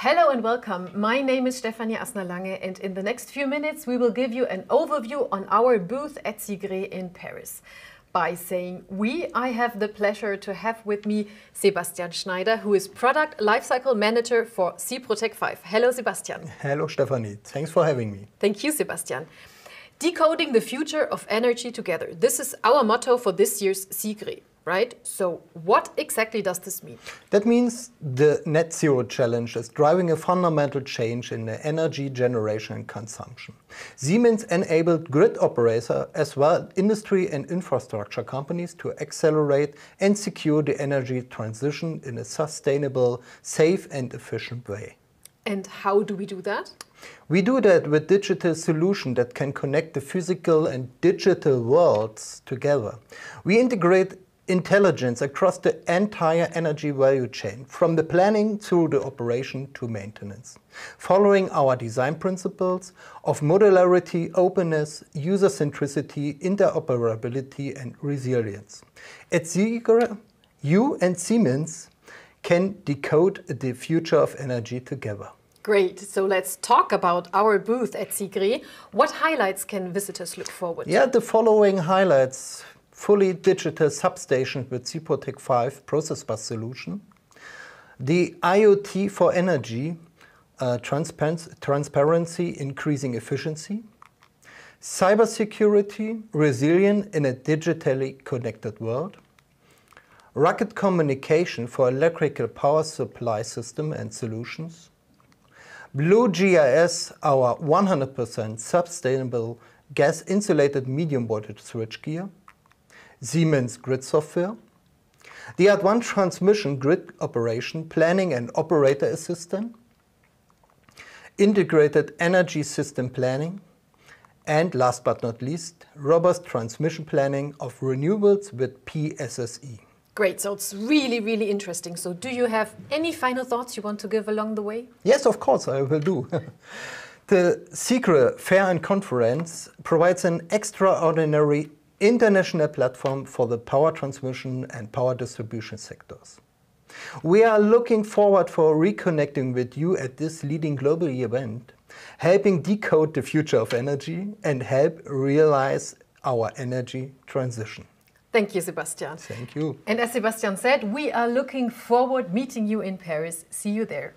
Hello and welcome. My name is Stefanie Assner-Lange and in the next few minutes we will give you an overview on our booth at CIGRE in Paris. By saying we, I have the pleasure to have with me Sebastian Schneider, who is Product Lifecycle Manager for SIPROTEC 5. Hello, Sebastian. Hello, Stefanie. Thanks for having me. Thank you, Sebastian. Decoding the future of energy together. This is our motto for this year's CIGRE right? So what exactly does this mean? That means the net zero challenge is driving a fundamental change in the energy generation and consumption. Siemens enabled grid operators as well industry and infrastructure companies to accelerate and secure the energy transition in a sustainable, safe and efficient way. And how do we do that? We do that with digital solution that can connect the physical and digital worlds together. We integrate intelligence across the entire energy value chain, from the planning through the operation to maintenance, following our design principles of modularity, openness, user centricity, interoperability, and resilience. At CIGRE, you and Siemens can decode the future of energy together. Great. So let's talk about our booth at CIGRE. What highlights can visitors look forward to? Yeah, the following highlights fully digital substation with SIPROTEC 5 process bus solution, the IoT for energy, uh, transparency, increasing efficiency, cybersecurity, resilient in a digitally connected world, rugged communication for electrical power supply system and solutions, Blue GIS, our 100% sustainable gas insulated medium voltage switchgear, Siemens Grid Software, the Advanced Transmission Grid Operation Planning and Operator Assistant, Integrated Energy System Planning, and last but not least, robust transmission planning of renewables with PSSE. Great, so it's really, really interesting. So do you have any final thoughts you want to give along the way? Yes, of course, I will do. the CIGRE Fair and Conference provides an extraordinary international platform for the power transmission and power distribution sectors. We are looking forward for reconnecting with you at this leading global event, helping decode the future of energy and help realize our energy transition. Thank you, Sebastian. Thank you. And as Sebastian said, we are looking forward meeting you in Paris. See you there.